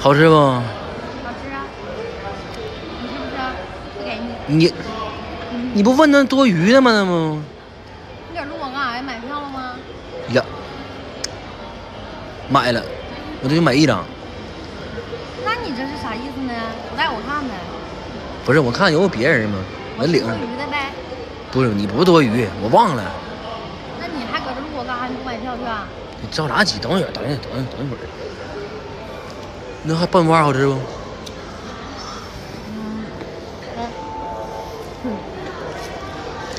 好吃不？好吃啊！你是不是？不给你。你你不问那多余的吗？那不你搁录我干啥呀？买票了吗？呀，买了，我就买一张。那你这是啥意思呢？不带我看呗？不是，我看有别人吗？我领多。余的呗。不是你不多余，我忘了。那你还搁这录我干啥？你不买票去啊？你着啥急？等一会儿，等一会儿，等一会儿，等一会儿。那还爆米花好吃不？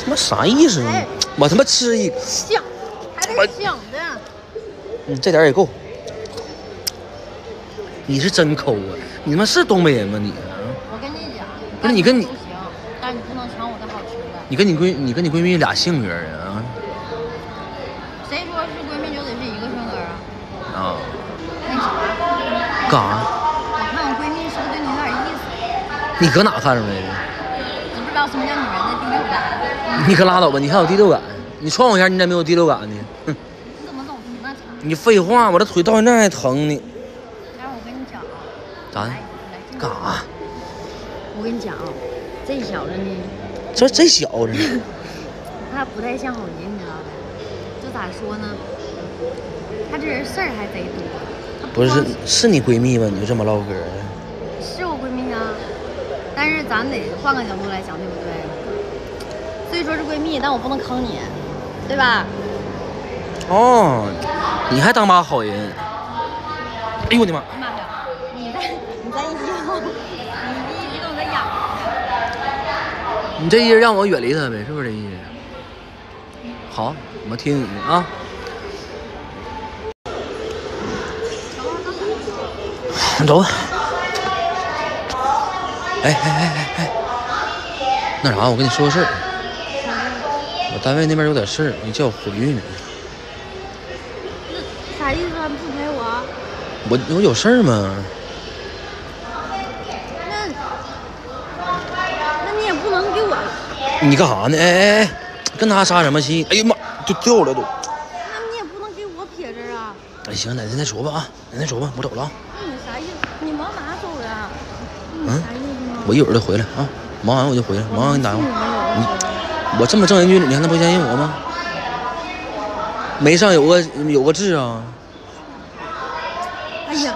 他妈啥意思呢哎？我他妈吃一，香，还哎得香的。嗯，这点儿也够。你是真抠啊！你他妈是东北人吗你？啊我跟你讲，不是你跟你干什么都行，但你不能抢我的好吃的。你跟你闺你跟你闺蜜俩性格啊？谁说是闺蜜就得是一个性格啊？啊？那啥，干啥？我看我闺蜜是不是对你有点意思？你搁哪看出来的？你不知道什么叫女人的第六感？你可拉倒吧！你还有第六感？你撞我一下，你咋没有第六感呢？哼！你怎么总？你废话，我这腿到现在还疼呢。但是我跟你讲啊，咋的干啥？我跟你讲啊，这小子呢，这这小子，他不太像好人，你知道呗？这咋说呢？他这人事儿还贼多。不是是你闺蜜吗？你就这么唠嗑但是咱得换个角度来想，对不对？虽说是闺蜜，但我不能坑你，对吧？哦，你还当妈好人？哎呦我的妈！哎妈呀，你在你在一激动，你一激动在痒。你这意思让我远离他呗，是不是这意思？好，我听你的啊。走吧。哎哎哎哎哎，那啥，我跟你说个事儿，我单位那边有点事儿，你叫我回去呢。啥意思啊？不陪我？我我有事儿吗？那那你也不能给我，你干啥呢？哎哎哎，跟他撒什么气？哎呀妈，就掉了都。那你也不能给我撇这儿啊。哎，行，哪天再说吧啊，哪天说吧，我走了啊。那你啥意思？你忙哪走呀？你嗯啥意思？我一会儿就回来啊，忙完我就回来，忙完给你打电话。你我这么正人君子，你还能不相信我吗？眉上有个有个痣啊。哎呀。